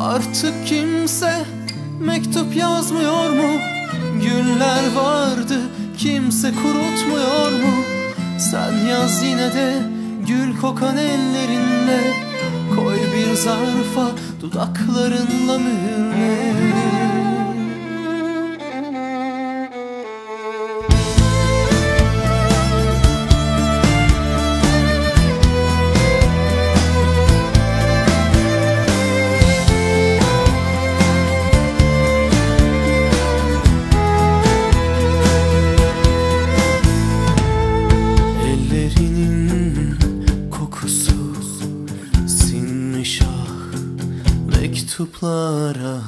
Artık kimse mektup yazmıyor mu? Günler vardı kimse kurutmuyor mu? Sen yaz yine de gül kokan ellerinle Koy bir zarfa dudaklarınla mühürle Ellerinin kokusu sinmiş ah mektuplara.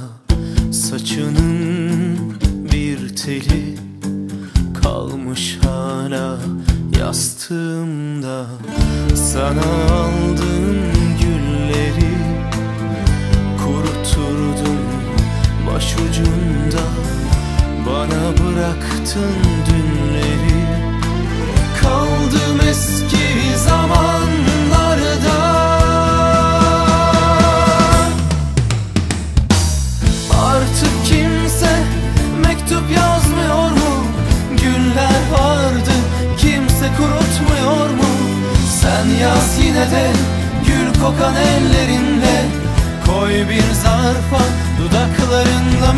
Saçının bir teli kalmış hala yastığımda. Sana aldığım gülleri kuruturdum başucunda. Bana bıraktın dünleri Kaldım zamanlarda Artık kimse mektup yazmıyor mu? Günler vardı kimse kurutmuyor mu? Sen yaz yine de gül kokan ellerinle Koy bir zarfa dudaklarınla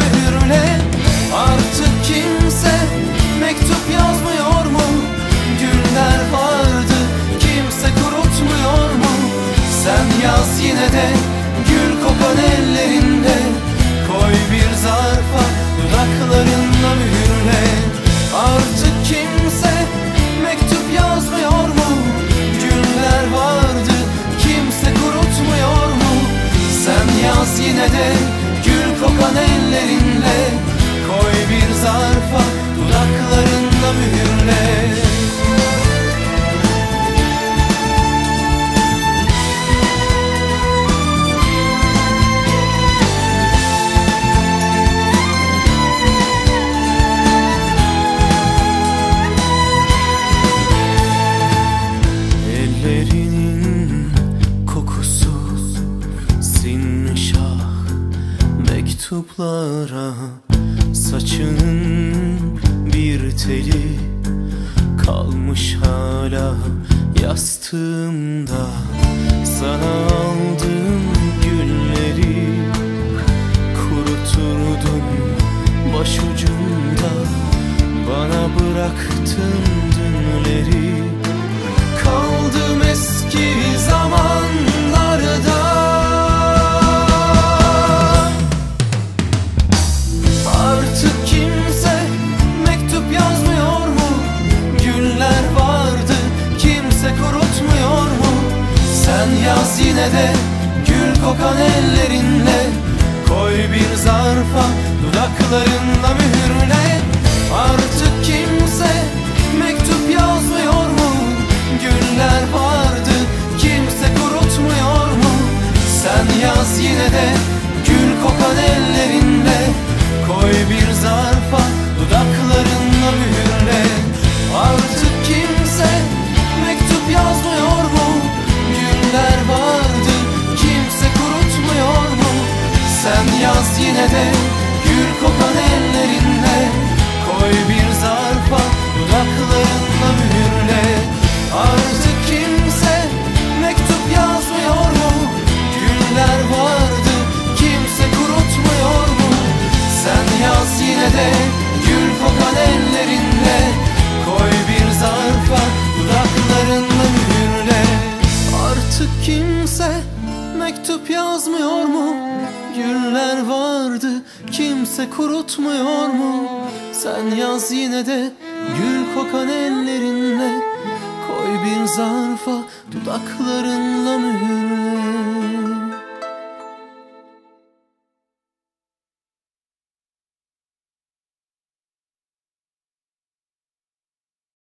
yaz yine de gül kokan ellerinde Koy bir zarfa dudaklarınla mühürle Artık kimse mektup yazmıyor mu? Günler vardı kimse kurutmuyor mu? Sen yaz yine de gül kokan ellerinle Koy bir zarfa dudaklarınla mühürle mektuplara Saçının bir teli kalmış hala yastığımda. Sana aldığım gülleri kuruturdum başucunda Bana bıraktın dünleri Sen yaz yine de gül kokan ellerinle. Koy bir zarfa dudaklarınla mühürle yaz yine de gül kokan ellerinle Koy bir zarfa dudaklarınla mühürle Artık kimse mektup yazmıyor mu? Günler vardı kimse kurutmuyor mu? Sen yaz yine de gül kokan ellerinle Koy bir zarfa dudaklarınla mühürle Artık kimse mektup yazmıyor mu? Günler vardı kimse kurutmuyor mu? Sen yaz yine de gül kokan ellerinle Koy bir zarfa dudaklarınla mühürle